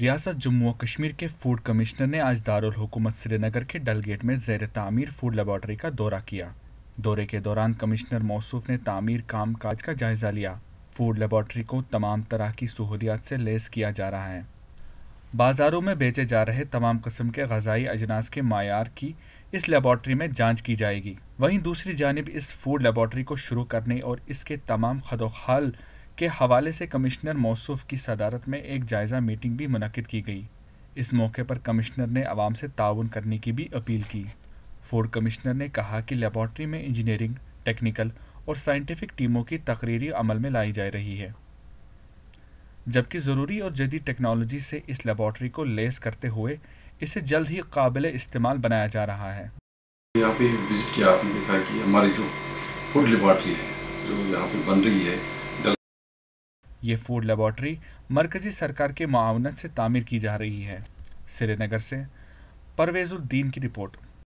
ریاست جموں و کشمیر کے فوڈ کمشنر نے آج دارالحکومت سری نگر کے ڈل گیٹ میں زیر تعمیر فوڈ لیبارٹری کا دورہ کیا۔ دورے کے دوران کمشنر موصوف نے تعمیر کام کاج کا جائزہ لیا۔ فوڈ لیبارٹری کو تمام طرح کی سہولیات سے لیس کیا جا رہا ہے۔ بازاروں میں بیچے جا رہے تمام قسم کے غذائی اجناس کے معیار کی اس لیبارٹری میں جانچ کی جائے گی۔ وہیں دوسری جانب اس فوڈ لیبارٹری کو شروع کرنے اور اس کے تمام خدوخال کے حوالے سے کمشنر موصوف کی صدارت میں ایک جائزہ میٹنگ بھی منعقد کی گئی۔ اس موقع پر کمشنر نے عوام سے تعاون کرنے کی بھی اپیل کی۔ فوڈ کمشنر نے کہا کہ لیبارٹری میں انجینئرنگ، ٹیکنیکل اور سائنٹیفک ٹیموں کی تقریری عمل میں لائی جا رہی ہے۔ جبکہ ضروری اور جدید ٹیکنالوجی سے اس لیبارٹری کو لیس کرتے ہوئے اسے جلد ہی قابل استعمال بنایا جا رہا ہے۔ یہاں پہ وزٹ کیا، آپ نے دیکھا کہ ہماری جو فوڈ لیبارٹری ہے، جو یہاں پہ بن رہی ہے یہ فوڈ لیبارٹری مرکزی سرکار کے معاونت سے تعمیر کی جا رہی ہے۔ سری نگر سے پرویز الدین کی رپورٹ۔